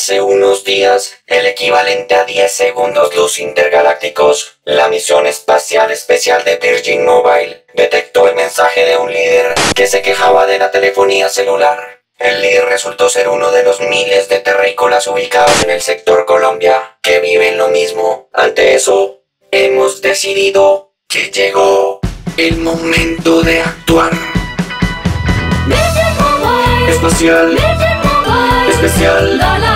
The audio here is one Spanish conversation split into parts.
Hace unos días, el equivalente a 10 segundos luz intergalácticos, la misión espacial especial de Virgin Mobile detectó el mensaje de un líder que se quejaba de la telefonía celular. El líder resultó ser uno de los miles de terrícolas ubicados en el sector Colombia que viven lo mismo. Ante eso, hemos decidido que llegó el momento de actuar. Virgin Mobile, Espacial, Virgin Mobile, especial, da la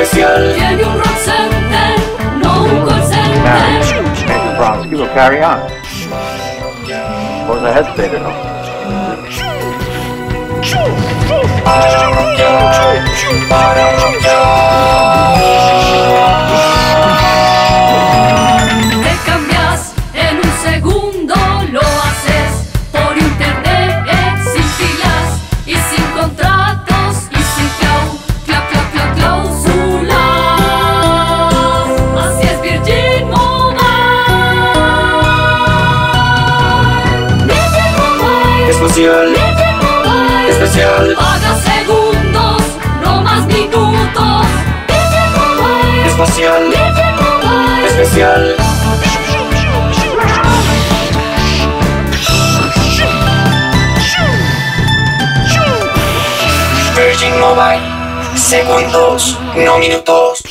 especial. Tiene un rock center, no un call center. Now, will carry on. Suppose I hesitated Mobile. especial, Paga segundos, no más minutos. Espacial, Virgin Mobile. especial. Virgin Mobile. Segundos, no minutos.